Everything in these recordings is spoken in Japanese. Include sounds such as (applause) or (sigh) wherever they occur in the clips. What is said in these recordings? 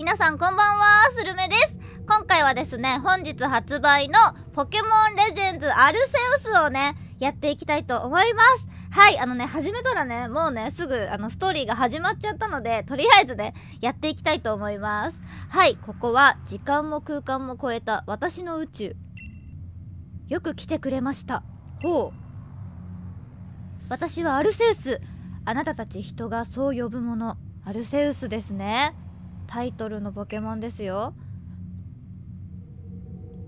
皆さんこんばんはスルメです。今回はですね本日発売のポケモンレジェンズアルセウスをねやっていきたいと思います。はいあのね始めたらねもうねすぐあのストーリーが始まっちゃったのでとりあえずねやっていきたいと思います。はいここは時間も空間も超えた私の宇宙。よく来てくれました。ほう。私はアルセウス。あなたたち人がそう呼ぶもの。アルセウスですね。タイトルのポケモンですよ。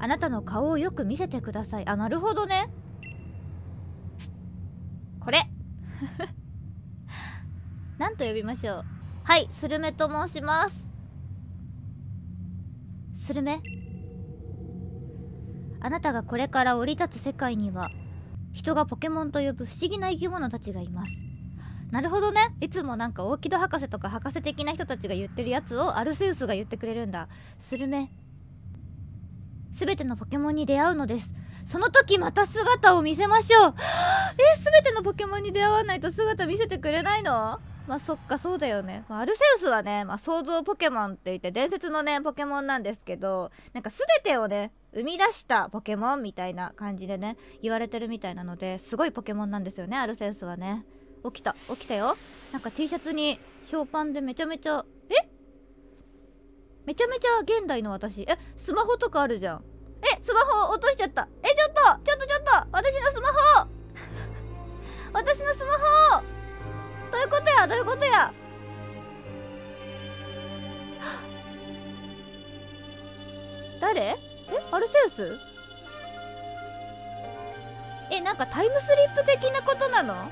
あなたの顔をよく見せてください。あなるほどね。これ。(laughs) 何と呼びましょう。はいスルメと申します。スルメ。あなたがこれから降り立つ世界には人がポケモンと呼ぶ不思議な生き物たちがいます。なるほどね。いつもなんかオーキド博士とか博士的な人たちが言ってるやつをアルセウスが言ってくれるんだ。スルメ全てのポケモンに出会うのです。その時また姿を見せましょう。え全てのポケモンに出会わないと姿見せてくれないの？まあそっかそうだよね、まあ、アルセウスはね、まあ、創造ポケモンって言って伝説のねポケモンなんですけどなんか全てをね生み出したポケモンみたいな感じでね言われてるみたいなのですごいポケモンなんですよねアルセウスはね。起きた起きたよ。なんか T シャツにショーパンでめちゃめちゃえ？めちゃめちゃ現代の私。え？スマホとかあるじゃん。え？スマホ落としちゃった。え？ちょっとちょっとちょっと私のスマホ！(laughs) 私のスマホ！どういうことや？どういうことや？(gasps) 誰？え？アルセウス？え？なんかタイムスリップ的なことなの？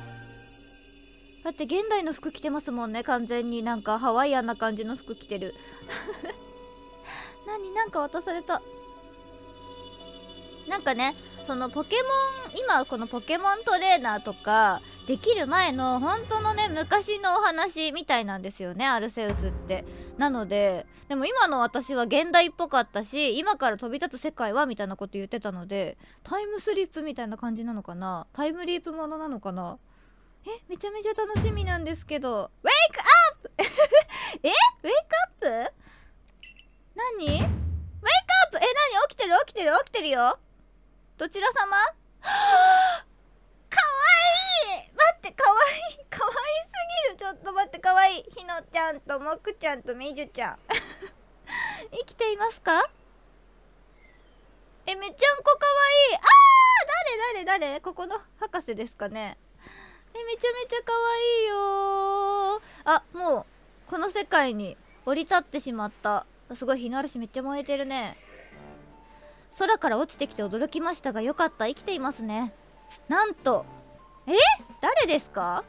だって現代の服着てますもんね完全になんかハワイアンな感じの服着てる。(laughs) 何なんか渡された。なんかねそのポケモン今このポケモントレーナーとかできる前の本当のね昔のお話みたいなんですよねアルセウスって。なのででも今の私は現代っぽかったし今から飛び立つ世界はみたいなこと言ってたのでタイムスリップみたいな感じなのかな？タイムリープものなのかな？えめちゃめちゃ楽しみなんですけど。ウェイクアップえウェイクアップ何？ウェイクアップえ何？起きてる？起きてる？起きてるよ。どちら様？(gasps) かわいい！待ってかわいい。かわいすぎる。ちょっと待ってかわいい。ひのちゃんともくちゃんとみじゅちゃん。(laughs) 生きていますか？えめちゃんこかわいい。あー！誰？誰？誰？ここの博士ですかね？えめちゃめちゃ可愛いよあもうこの世界に降り立ってしまった。すごい日の嵐めっちゃ燃えてるね。空から落ちてきて驚きましたがよかった。生きていますね。なんと。え？誰ですか？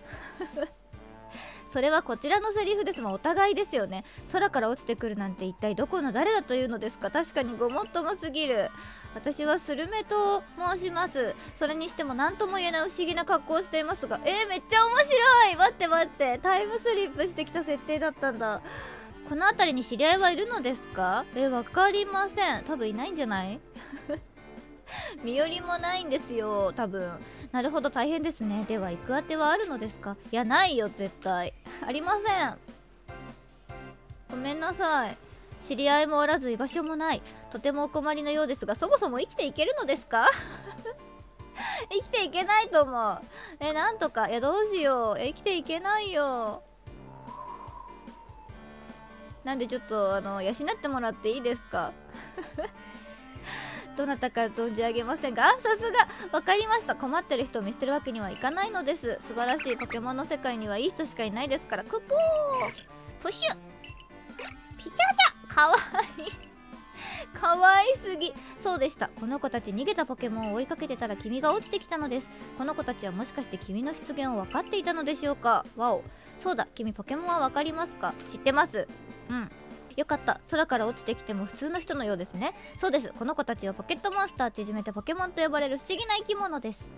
それはこちらのセリフです。もんお互いですよね。空から落ちてくるなんて一体どこの誰だというのですか。確かにごもっともすぎる。私はスルメと申します。それにしても何とも言えない不思議な格好をしていますが。えー、めっちゃ面白い。待って待って。タイムスリップしてきた設定だったんだ。この辺りに知り合いはいるのですか？えわかりません。多分いないんじゃない？(laughs) 身寄りもないんですよ多分。なるほど大変ですね。では行くあてはあるのですか？いやないよ絶対。(laughs) ありません。ごめんなさい。知り合いもおらず居場所もない。とてもお困りのようですがそもそも生きていけるのですか？(laughs) 生きていけないと思う。えなんとか。いやどうしよう。生きていけないよ。なんでちょっとあの養ってもらっていいですか？どなたか存じ上げませんがさすが。分かりました。困ってる人を見捨てるわけにはいかないのです。素晴らしいポケモンの世界にはいい人しかいないですから。クポー。プシュ。ピチャチャ。かわいい。かわいすぎ。そうでした。この子たち逃げたポケモンを追いかけてたら君が落ちてきたのです。この子たちはもしかして君の出現を分かっていたのでしょうか。わお。そうだ。君ポケモンは分かりますか？知ってます。うん。よかった。空から落ちてきても普通の人のようですね。そうです。この子たちはポケットモンスター縮めてポケモンと呼ばれる不思議な生き物です。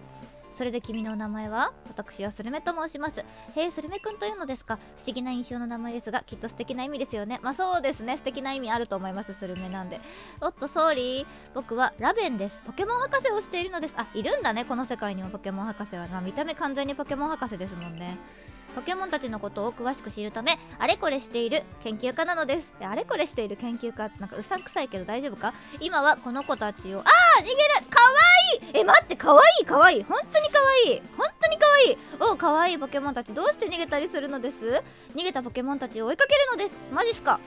それで君のお名前は私はスルメと申します。へえスルメくんというのですか？不思議な印象の名前ですがきっと素敵な意味ですよね。まあそうですね。素敵な意味あると思いますスルメなんで。おっとソーリー。僕はラベンです。ポケモン博士をしているのです。あいるんだねこの世界にもポケモン博士は。な見た目完全にポケモン博士ですもんね。ポケモンたちのことを詳しく知るためあれこれしている研究家なのです。あれこれしている研究家ってなんかうさんくさいけど大丈夫か？今はこの子たちをあー逃げるかわいい！え待ってかわいいかわいい！本当にかわいい！本当にかわいい！おかわいいポケモンたちどうして逃げたりするのです？逃げたポケモンたちを追いかけるのです。マジっすか？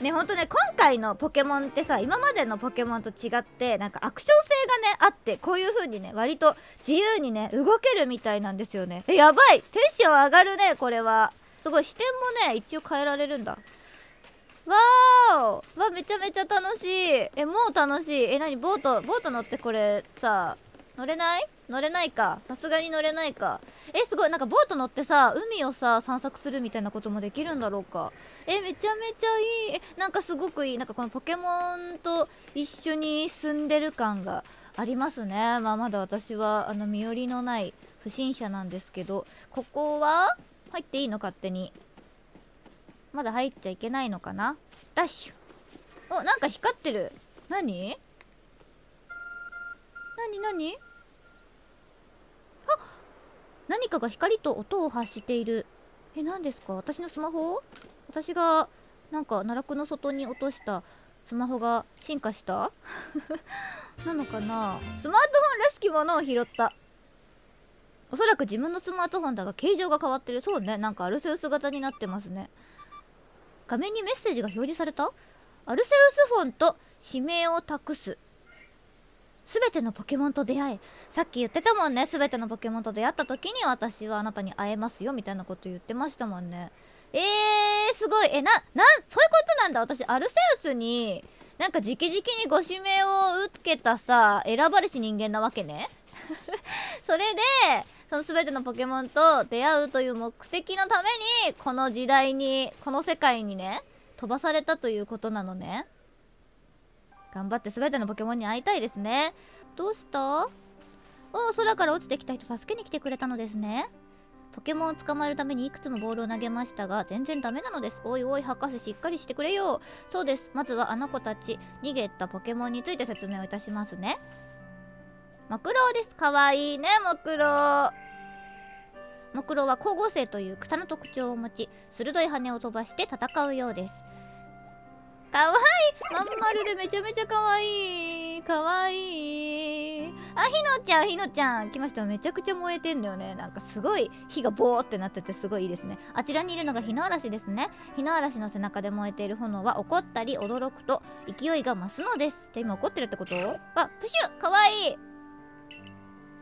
ねほんとね今回のポケモンってさ今までのポケモンと違ってなんかアクション性がねあってこういう風にね割と自由にね動けるみたいなんですよね。えやばい！テンション上がるねこれは。すごい視点もね一応変えられるんだ。わーお！わめちゃめちゃ楽しい。えもう楽しい。え何？ボートボート乗ってこれさ乗れない？乗れないかさすがに乗れないか。えすごいなんかボート乗ってさ海をさ散策するみたいなこともできるんだろうか。えめちゃめちゃいい。えなんかすごくいい。なんかこのポケモンと一緒に住んでる感がありますね。まあまだ私はあの身寄りのない不審者なんですけどここは入っていいの？勝手に。まだ入っちゃいけないのかな？ダッシュ。おなんか光ってる。何？何？何？何かが光と音を発している。え何ですか？私のスマホ私がなんか奈落の外に落とした。スマホが進化した？(laughs) なのかな？スマートフォンらしきものを拾った。おそらく自分のスマートフォンだが形状が変わってる。そうね。なんかアルセウス型になってますね。画面にメッセージが表示された？アルセウスフォンと指名を託す。全てのポケモンと出会え。さっき言ってたもんね。全てのポケモンと出会った時に私はあなたに会えますよみたいなこと言ってましたもんね。えー、すごい。えななんそういうことなんだ。私アルセウスになんか直々にご指名を受けたさ選ばれし人間なわけね。(laughs) それでその全てのポケモンと出会うという目的のためにこの時代にこの世界にね飛ばされたということなのね。頑張って全てのポケモンに会いたいですね。どうした？お空から落ちてきた人助けに来てくれたのですね。ポケモンを捕まえるためにいくつもボールを投げましたが全然ダメなのです。おいおい博士しっかりしてくれよ。そうです。まずはあの子たち逃げたポケモンについて説明をいたしますね。木狼です。かわいいね木狼木狼は光合成という草の特徴を持ち鋭い羽を飛ばして戦うようです。かわい。いまん丸でめちゃめちゃかわい。いかわい。いあひのちゃんひのちゃん。来ました。めちゃくちゃ燃えてんのよね。なんかすごい火がボーってなっててすごいいいですね。あちらにいるのが火の嵐ですね。火の嵐の背中で燃えている炎は怒ったり驚くと勢いが増すのです。じゃあ今怒ってるってこと？あプシュかわいい。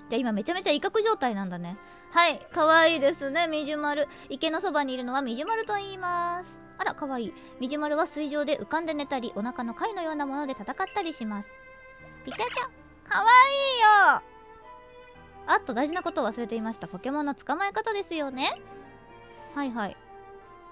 じゃあ今めちゃめちゃ威嚇状態なんだね。はい。かわいいですね。みじゅまる。池のそばにいるのはみじゅまると言います。あら、かわいい。みじまるは水上で浮かんで寝たり、お腹の貝のようなもので戦ったりします。ピチャチャかわいいよあっと大事なことを忘れていました。ポケモンの捕まえ方ですよね。はいはい。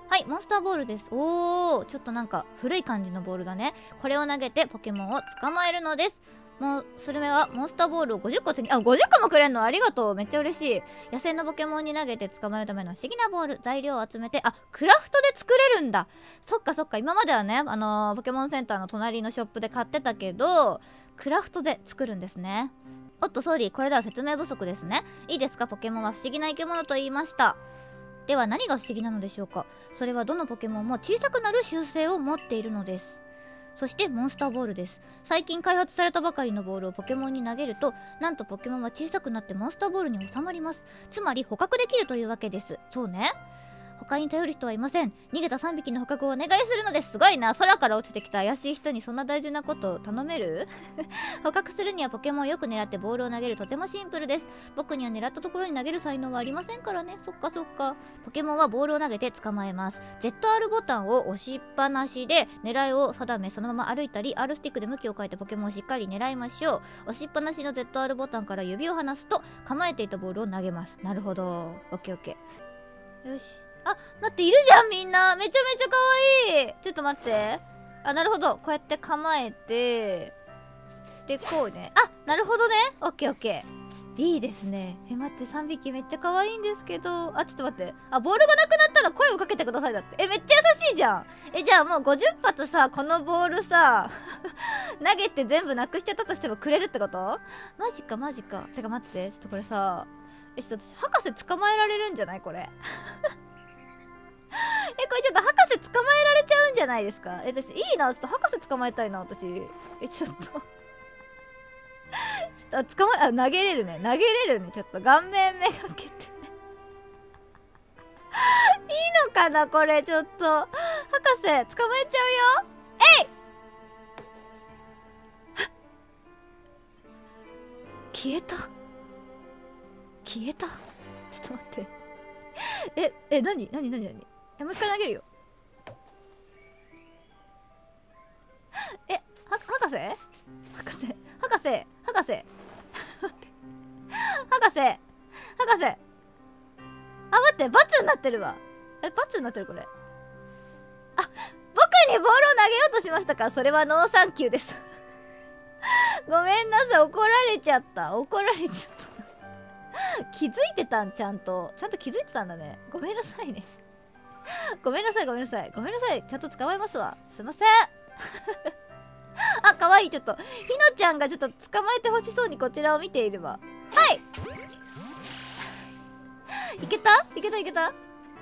はい、モンスターボールです。おー、ちょっとなんか古い感じのボールだね。これを投げてポケモンを捕まえるのです。もうスルメはモンスターボールを50個手にあ50個もくれんの？ありがとう。めっちゃ嬉しい。野生のポケモンに投げて捕まえるための不思議なボール材料を集めてあクラフトで作れるんだ。そっかそっか。今まではねあのー、ポケモンセンターの隣のショップで買ってたけどクラフトで作るんですね。おっと総理これでは説明不足ですね。いいですか？ポケモンは不思議な生き物と言いました。では何が不思議なのでしょうか？それはどのポケモンも小さくなる習性を持っているのです。そしてモンスターボールです。最近開発されたばかりのボールをポケモンに投げるとなんとポケモンは小さくなってモンスターボールに収まります。つまり捕獲できるというわけです。そうね。他に頼る人はいません。逃げた3匹の捕獲をお願いするのです。すごいな。空から落ちてきた怪しい人にそんな大事なことを頼める？(laughs) 捕獲するにはポケモンをよく狙ってボールを投げるとてもシンプルです。僕には狙ったところに投げる才能はありませんからね。そっかそっか。ポケモンはボールを投げて捕まえます。ZR ボタンを押しっぱなしで狙いを定めそのまま歩いたり R スティックで向きを変えてポケモンをしっかり狙いましょう。押しっぱなしの ZR ボタンから指を離すと構えていたボールを投げます。なるほど。OKOK よし。あ待っているじゃんみんな。めちゃめちゃかわい。いちょっと待って。あなるほど。こうやって構えてでこうね。あなるほどね。オッケーオッケー。いいですね。え待って3匹めっちゃ可愛いんですけど。あちょっと待って。あボールがなくなったら声をかけてくださいだって。えめっちゃ優しいじゃん。えじゃあもう50発さこのボールさ (laughs) 投げて全部なくしちゃったとしてもくれるってこと？マジかマジか。てか待ってちょっとこれさえちょっと私博士捕まえられるんじゃない？これ。(laughs) (laughs) えこれちょっと博士捕まえられちゃうんじゃないですか？え私いいなちょっと博士捕まえたいな私。えちょっと。(laughs) ちょっと捕まえあ投げれるね。投げれるね。ちょっと顔面めがけて。(laughs) いいのかなこれ？ちょっと。博士捕まえちゃうよ。えい！消えた。消えた。ちょっと待って。ええ何？何？何？何？えもう一回投げるよ。えは博士？博士？博士？博士？博士？(laughs) 博士？あ待って罰になってるわ。え罰になってるこれ。あ僕にボールを投げようとしましたか？それはノーサンキューです。(laughs) ごめんなさい。怒られちゃった。怒られちゃった。(laughs) 気づいてたんちゃんと。ちゃんと気づいてたんだね。ごめんなさいね。(laughs) ごめんなさいごめんなさい。ごめんなさい。ちゃんと捕まえますわ。すいません。(laughs) あ可愛い。いちょっとひのちゃんがちょっと捕まえてほしそうにこちらを見ているわ。はい。いけた？いけた？いけた？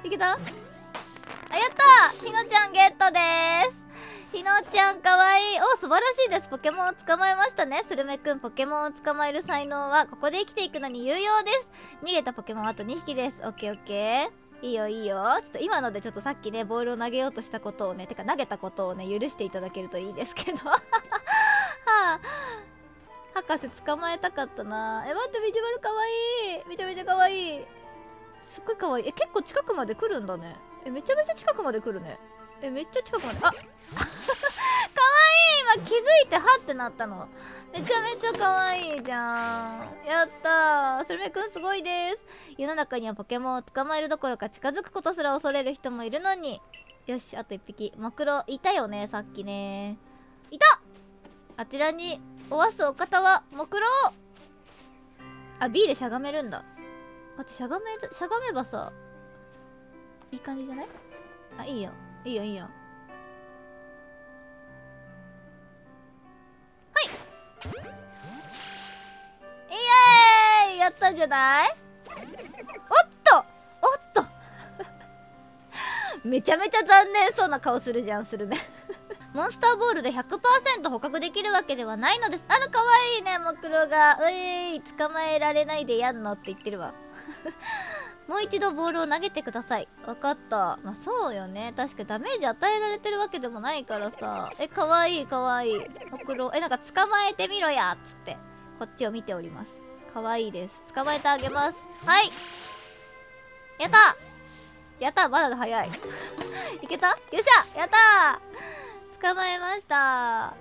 いけた？あやったひのちゃんゲットです。ひのちゃんかわい。いお素晴らしいです。ポケモンを捕まえましたね。スルメくんポケモンを捕まえる才能はここで生きていくのに有用です。逃げたポケモンあと2匹です。オッケーオッケー。いいよいいよ。ちょっと今のでちょっとさっきねボールを投げようとしたことをねてか投げたことをね許していただけるといいですけど。(laughs) はあ。博士捕まえたかったな。え待ってビジュアルかわいい。めちゃめちゃかわいい。すっごいかわいい。え結構近くまで来るんだね。えめちゃめちゃ近くまで来るね。えめっちゃ近くまで。あかい今気づいてはってなったの。めちゃめちゃかわいいじゃん。やったー。スルメくんすごいです。世の中にはポケモンを捕まえるどころか近づくことすら恐れる人もいるのに。よしあと1匹。木狼いたよねさっきね。いた！あちらにおわすお方は木狼あ B でしゃがめるんだ。待ってしゃがめしゃがめばさいい感じじゃない？あいいよ。いいよいいよ。やったんじゃない？おっと！おっと！(laughs) めちゃめちゃ残念そうな顔するじゃんスルメ。(laughs) モンスターボールで100%捕獲できるわけではないのです。あらかわいいね。モクロがうい捕まえられないでやんのって言ってるわ。(laughs) もう一度ボールを投げてください。分かった。まあそうよね。確かダメージ与えられてるわけでもないからさ。えかわいいかわい。いモクロえなんか捕まえてみろやっつってこっちを見ております。可愛いいです。捕まえてあげます。はい。やった。やった。まだ早い。(laughs) いけた？よっしゃ。やった。捕まえました。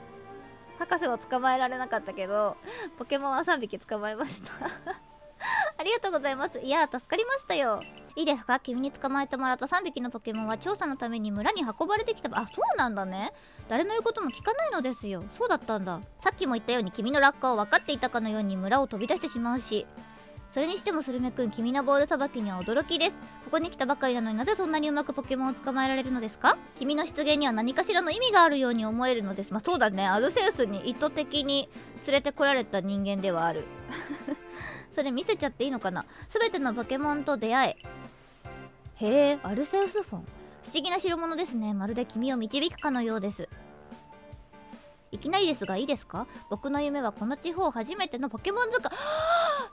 博士は捕まえられなかったけどポケモンは3匹捕まえました。(laughs) ありがとうございます。いや助かりましたよ。いいですか？君に捕まえてもらった3匹のポケモンは調査のために村に運ばれてきた。あそうなんだね。誰の言うことも聞かないのですよ。そうだったんだ。さっきも言ったように君の落下を分かっていたかのように村を飛び出してしまうし。それにしてもスルメくん君のボールさばきには驚きです。ここに来たばかりなのになぜそんなにうまくポケモンを捕まえられるのですか？君の出現には何かしらの意味があるように思えるのです。まあそうだね。アルセウスに意図的に連れてこられた人間ではある。(laughs) それ見せちゃっていいのかな？全てのポケモンと出会え。へえアルセウスフォン。不思議な代物ですね。まるで君を導くかのようです。いきなりですがいいですか？僕の夢はこの地方初めてのポケモン図鑑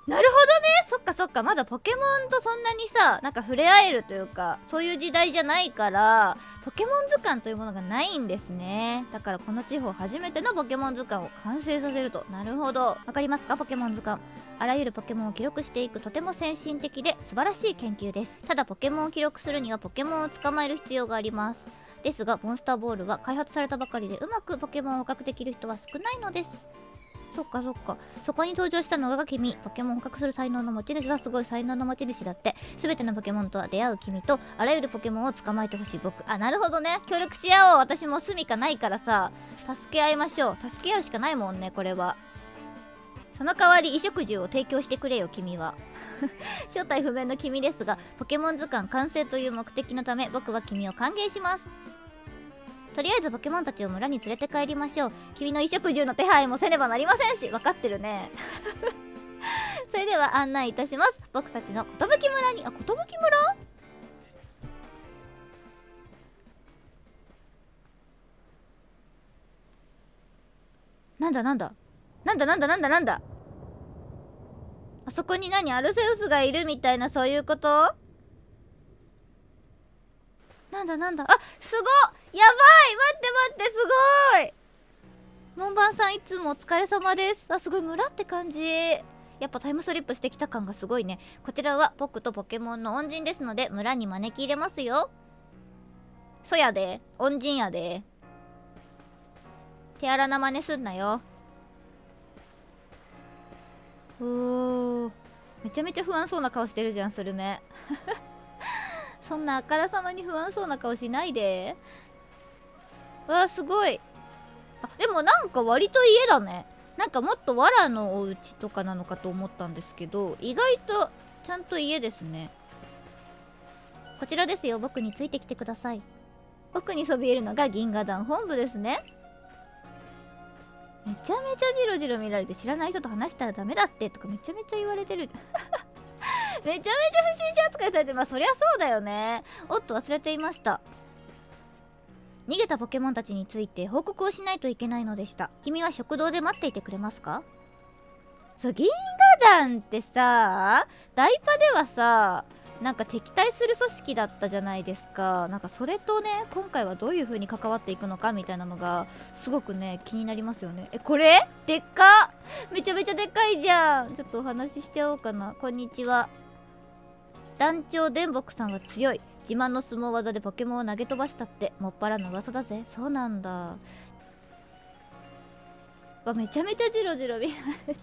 なるほどね。そっかそっか。まだポケモンとそんなにさなんか触れ合えるというかそういう時代じゃないからポケモン図鑑というものがないんですね。だからこの地方初めてのポケモン図鑑を完成させると。なるほど。わかりますか？ポケモン図鑑。あらゆるポケモンを記録していくとても先進的で素晴らしい研究です。ただポケモンを記録するにはポケモンを捕まえる必要があります。ですがモンスターボールは開発されたばかりでうまくポケモンを捕獲できる人は少ないのです。そっかそっか。そこに登場したのが君。ポケモンを捕獲する才能の持ち主はすごい才能の持ち主だって。全てのポケモンとは出会う君とあらゆるポケモンを捕まえてほしい僕。あなるほどね。協力し合おう。私も住みかないからさ。助け合いましょう。助け合うしかないもんねこれは。その代わり衣食住を提供してくれよ君は。(laughs) 正体不明の君ですがポケモン図鑑完成という目的のため僕は君を歓迎します。とりあえずポケモンたちを村に連れて帰りましょう。君の衣食住の手配もせねばなりませんし。分かってるね。(laughs) それでは案内いたします。僕たちの寿村に。あ寿村？なんだなんだ？なんだなんだなんだなんだ？あそこに何？アルセウスがいるみたいなそういうこと？なんだなんだ。あすごやばい。待って待ってすごい。門番さんいつもお疲れ様です。あすごい。村って感じ。やっぱタイムスリップしてきた感がすごいね。こちらは僕とポケモンの恩人ですので村に招き入れますよ。そやで。恩人やで。手荒な真似すんなよ。おー。めちゃめちゃ不安そうな顔してるじゃんスルメ。そんなあからさまに不安そうな顔しないで。わあすごい。あでもなんか割と家だね。なんかもっと藁のお家とかなのかと思ったんですけど意外とちゃんと家ですね。こちらですよ。僕についてきてください。奥にそびえるのが銀河団本部ですね。めちゃめちゃジロジロ見られて知らない人と話したらダメだってとかめちゃめちゃ言われてる。じゃん (laughs) めちゃめちゃ不審者扱いされてる。まあそりゃそうだよね。おっと忘れていました。逃げたポケモンたちについて報告をしないといけないのでした。君は食堂で待っていてくれますか？そう銀河団ってさダイパではさなんか敵対する組織だったじゃないですか。なんかそれとね今回はどういう風に関わっていくのかみたいなのがすごくね気になりますよね。えこれ？でっか (laughs) めちゃめちゃでかいじゃん。ちょっとお話ししちゃおうかな。こんにちは。団長電木さんは強い。自慢の相撲技でポケモンを投げ飛ばしたって。もっぱらの噂だぜ。そうなんだ。わめちゃめちゃジロジロ見られて。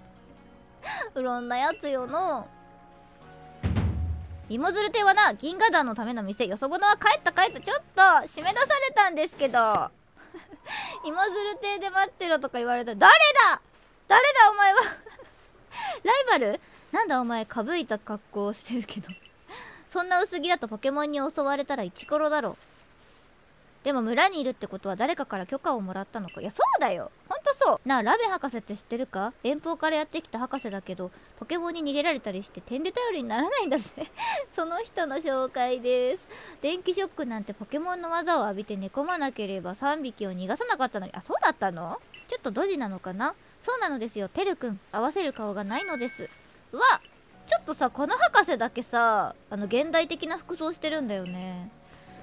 うろんなやつよの。芋づる亭はな銀河団のための店よそ者は帰った帰った。ちょっと締め出されたんですけど。(laughs) 芋づる亭で待ってろとか言われた誰だ誰だお前は？ライバル？なんだお前かぶいた格好をしてるけど。そんな薄着だとポケモンに襲われたらイチコロだろ。でも村にいるってことは誰かから許可をもらったのか？いやそうだよ。ほんとそう。なあラベ博士って知ってるか？遠方からやってきた博士だけどポケモンに逃げられたりして点で頼りにならないんだぜ。(laughs) その人の紹介です。電気ショックなんてポケモンの技を浴びて寝込まなければ3匹を逃がさなかったのに。あそうだったの？ちょっとドジなのかな？そうなのですよ。てるくん合わせる顔がないのです。うわちょっとさこの博士だけさあの現代的な服装してるんだよね。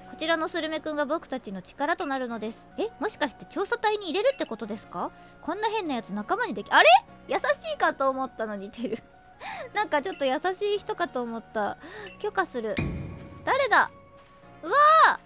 こちらのスルメくんが僕たちの力となるのです。え？もしかして調査隊に入れるってことですか？こんな変なやつ仲間にできあれ？優しいかと思ったのにてる (laughs) なんかちょっと優しい人かと思った。許可する。誰だ？うわー！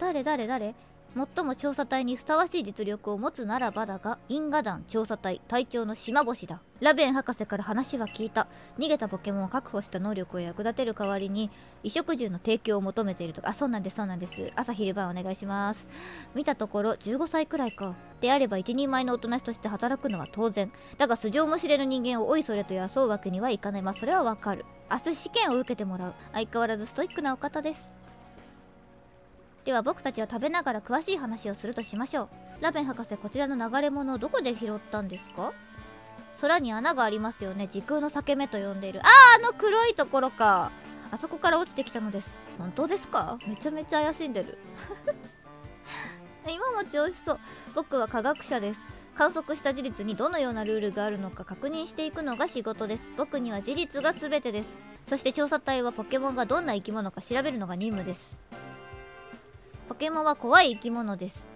誰誰誰？最も調査隊にふさわしい実力を持つならばだが銀河団調査隊隊長の島星だ。ラベン博士から話は聞いた。逃げたポケモンを確保した能力を役立てる代わりに衣食住の提供を求めているとか。あそうなんですそうなんです。朝昼晩お願いします。見たところ15歳くらいか。であれば一人前の大人として働くのは当然。だが素性も知れぬ人間をおいそれと装うわけにはいかない。まあそれはわかる。明日試験を受けてもらう。相変わらずストイックなお方です。では僕たちは食べながら詳しい話をするとしましょう。ラベン博士こちらの流れ物をどこで拾ったんですか？空に穴がありますよね。時空の裂け目と呼んでいる。あああの黒いところか。あそこから落ちてきたのです。本当ですか？めちゃめちゃ怪しんでる。(laughs) 今も調子そう。僕は科学者です。観測した事実にどのようなルールがあるのか確認していくのが仕事です。僕には事実が全てです。そして調査隊はポケモンがどんな生き物か調べるのが任務です。ポケモンは怖い生き物です。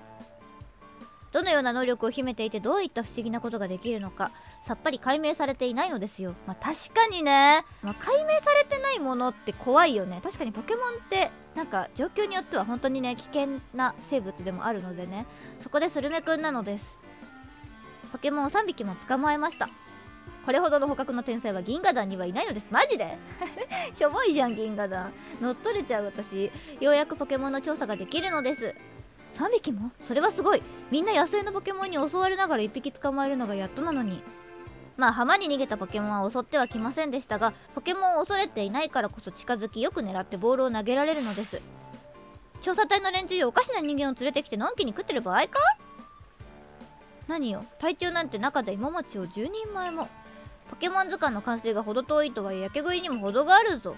どのような能力を秘めていてどういった不思議なことができるのかさっぱり解明されていないのですよ。まあ確かにね、まあ、解明されてないものって怖いよね。確かにポケモンってなんか状況によっては本当にね危険な生物でもあるのでね。そこでスルメくんなのです。ポケモンを3匹も捕まえました。これほどの捕獲の天才は銀河団にはいないのです。マジで？(laughs) しょぼいじゃん銀河団。乗っ取れちゃう。私ようやくポケモンの調査ができるのです。3匹も？それはすごい。みんな野生のポケモンに襲われながら1匹捕まえるのがやっとなのに。まあ浜に逃げたポケモンは襲ってはきませんでしたがポケモンを恐れていないからこそ近づきよく狙ってボールを投げられるのです。調査隊の連中よおかしな人間を連れてきてのんきに食ってる場合か？何よ？隊長なんて中で芋餅を10人前もポケモン図鑑の完成が程遠いとはいえやけ食いにも程があるぞ。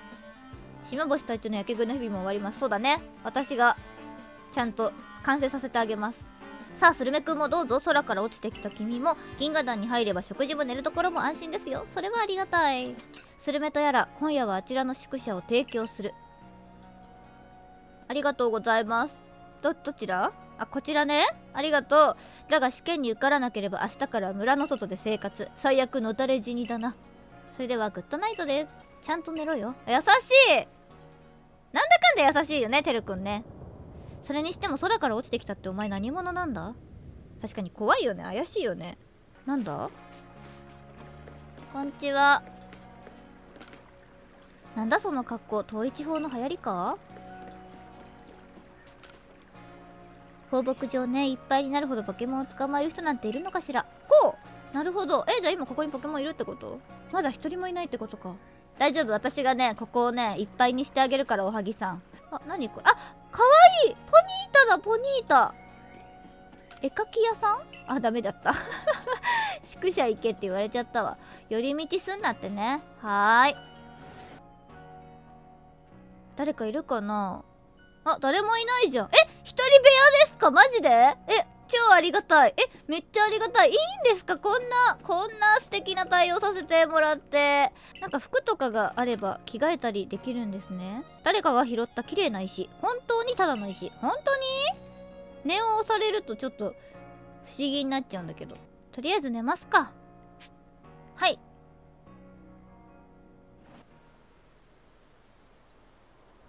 島星隊長のやけ食いの日々も終わります。そうだね。私がちゃんと完成させてあげます。さあスルメくんもどうぞ。空から落ちてきた君も銀河団に入れば食事も寝るところも安心ですよ。それはありがたい。スルメとやら今夜はあちらの宿舎を提供する。ありがとうございます。どどちら？あこちらね。ありがとう。だが試験に受からなければ明日から村の外で生活。最悪のたれ死にだな。それではグッドナイトです。ちゃんと寝ろよ。優しい。なんだかんだ優しいよねてるくんね。それにしても空から落ちてきたってお前何者なんだ？確かに怖いよね。怪しいよね。なんだ？こんちは。なんだその格好。統一法の流行りか？放牧場ねいっぱいになるほどポケモンを捕まえる人なんているのかしら。ほう。なるほど。えじゃあ今ここにポケモンいるってこと？まだ一人もいないってことか。大丈夫。私がねここをねいっぱいにしてあげるからおはぎさん。あ何これ？あかわいい！ポニータだポニータ。絵描き屋さん？あダメだった。(laughs) 宿舎行けって言われちゃったわ。寄り道すんなってね。はーい。誰かいるかな？あ誰もいないじゃん。え一人部屋ですか？マジで？え超ありがたい。えめっちゃありがたい。いいんですか？こんなこんな素敵な対応させてもらって。なんか服とかがあれば着替えたりできるんですね。誰かが拾った綺麗な石本当にただの石。本当に？念を押されるとちょっと不思議になっちゃうんだけど。とりあえず寝ますか。はい。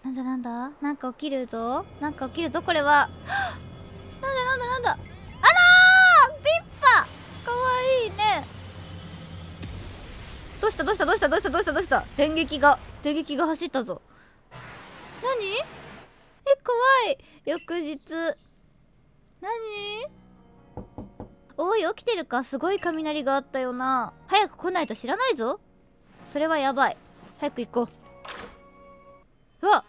なんだなんだ？なんか起きるぞ。なんか起きるぞこれは。なんだなんだなんだ。あらー！ピッパ！かわいいね。どうした？どうした？どうした？どうした？どうした？どうした？電撃が電撃が走ったぞ。何？え怖い。翌日。何？おい起きてるか？すごい雷があったよな。早く来ないと知らないぞ。それはやばい。早く行こう。うわ。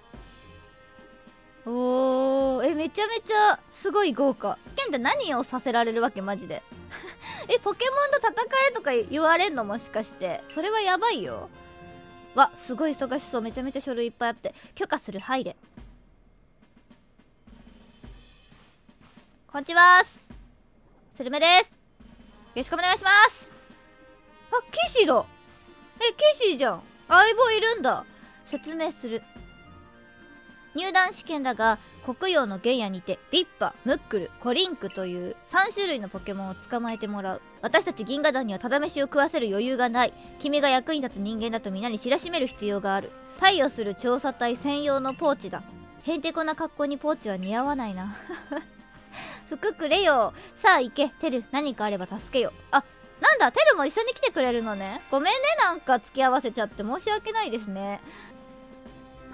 おー。えめちゃめちゃすごい豪華。ケンって何をさせられるわけマジで？(laughs) えポケモンと戦えとか言われんの？もしかして。それはやばいよ。わすごい忙しそう。めちゃめちゃ書類いっぱいあって。許可する。入れ。こんにちはスルメです。よろしくお願いします。あケシーだ。えケシーじゃん。相棒いるんだ。説明する。入団試験だが国用の原野にてビッパムックルコリンクという3種類のポケモンを捕まえてもらう。私たち銀河団にはただ飯を食わせる余裕がない。君が役に立つ人間だと皆に知らしめる必要がある。貸与する調査隊専用のポーチだ。へんてこな格好にポーチは似合わないな。(laughs) 服くれよ。さあ行け。テル何かあれば助けよ。あなんだ。テルも一緒に来てくれるのね。ごめんね。なんか付き合わせちゃって申し訳ないですね。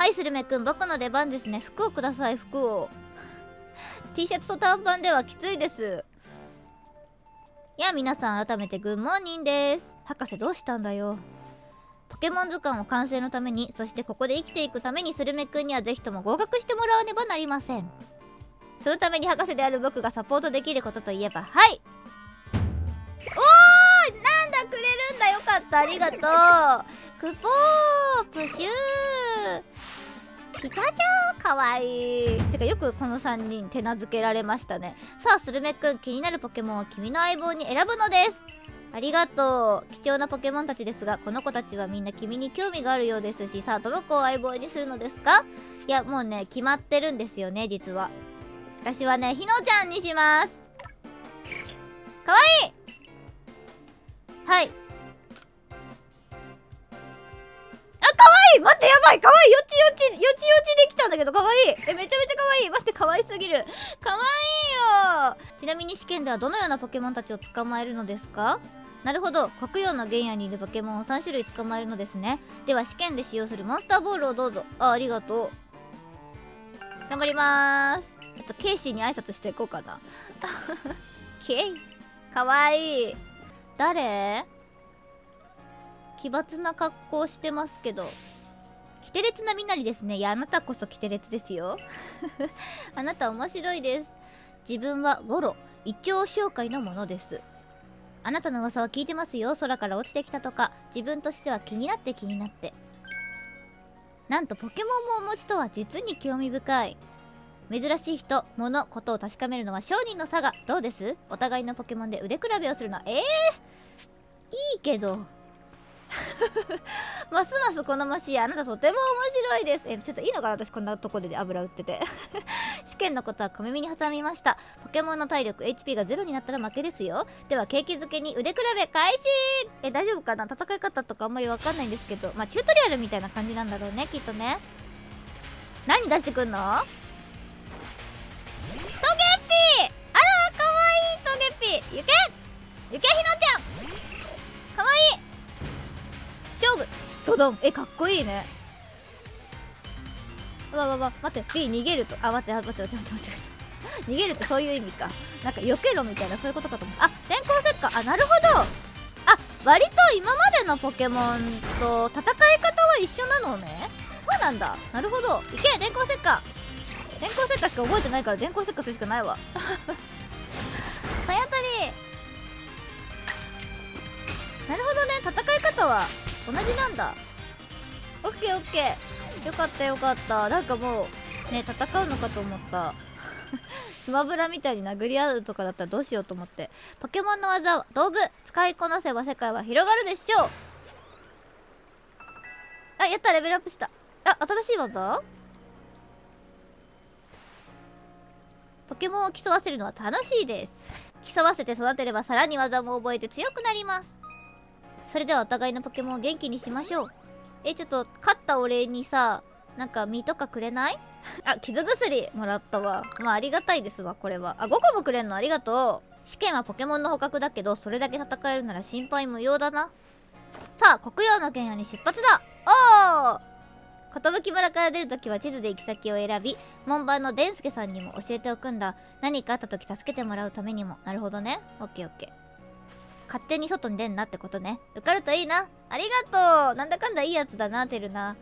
はいスルメくん僕の出番ですね。服をください服を。T シャツと短パンではきついです。いや皆さん改めてグッモーニンです。博士どうしたんだよ。ポケモン図鑑を完成のためにそしてここで生きていくためにスルメくんにはぜひとも合格してもらわねばなりません。そのために博士である僕がサポートできることといえばはい。おーなんだくれるんだ。よかった。ありがとう。クポープシューキチャチャーかわいい。てかよくこの3人手なずけられましたね。さあスルメくん気になるポケモンを君の相棒に選ぶのです。ありがとう。貴重なポケモンたちですがこの子たちはみんな君に興味があるようですしさあどの子を相棒にするのですか？いやもうね決まってるんですよね実は。私はねひのちゃんにします。かわいい。はい。い待ってやばい可愛いいよちよちよちよちできたんだけど可愛い。いえめちゃめちゃ可愛い。い待って可愛すぎる。可愛いいよ。ちなみに試験ではどのようなポケモンたちを捕まえるのですか？なるほど。国用の原野にいるポケモンを3種類捕まえるのですね。では試験で使用するモンスターボールをどうぞ。あありがとう。頑張ります。ちょっとケイシーに挨拶していこうかな。(laughs) ケイ。かわいい。誰？奇抜な格好してますけど。キテレツなみなりですね。いやあなたこそキテレツですよ。(laughs) あなた面白いです。自分はウォロ一応紹介のものです。あなたの噂は聞いてますよ。空から落ちてきたとか自分としては気になって気になって。なんとポケモンもお持ちとは実に興味深い。珍しい人物ことを確かめるのは商人の差がどうです？お互いのポケモンで腕比べをするの。はえー、いいけど。(laughs) ますます好ましいあなたとても面白いです。えちょっといいのかな？私こんなとこで油売ってて。(laughs) 試験のことは小耳に挟みました。ポケモンの体力 HP がゼロになったら負けですよ。では景気づけに腕比べ開始。え大丈夫かな？戦い方とかあんまりわかんないんですけど。まあチュートリアルみたいな感じなんだろうねきっとね。何出してくんの？トゲッピー！あらかわいいトゲッピー。ゆけゆけひのちゃん。かわいい。勝負。ドドン。えかっこいいね。わわわ待って B 逃げると。あ待って待って待って待って待って (laughs) 逃げるってそういう意味か。なんか避けろみたいなそういうことかと思う。あ電光石火あなるほど。あ割と今までのポケモンと戦い方は一緒なのね。そうなんだ。なるほど。いけ電光石火電光石火しか覚えてないから電光石火するしかないわ。(laughs) 早当たり。なるほどね。戦い方は同じなんだ。オッケーオッケー。よかったよかった。なんかもうね戦うのかと思った。(laughs) スマブラみたいに殴り合うとかだったらどうしようと思って。ポケモンの技は道具使いこなせば世界は広がるでしょう。あやったレベルアップした。あ新しい技？ポケモンを競わせるのは楽しいです。競わせて育てればさらに技も覚えて強くなります。それではお互いのポケモンを元気にしましょう。えちょっと勝ったお礼にさなんか実とかくれない？(laughs) あ傷薬もらったわ。まあありがたいですわこれは。あ5個もくれんのありがとう。試験はポケモンの捕獲だけどそれだけ戦えるなら心配無用だな。さあ黒曜の原野に出発だ。おお寿村から出るときは地図で行き先を選び門番のデンスケさんにも教えておくんだ。何かあった時助けてもらうためにも。なるほどね。オッケーオッケー。勝手に外に出んなってことね。受かるといいな。ありがとう。なんだかんだいいやつだなてるな。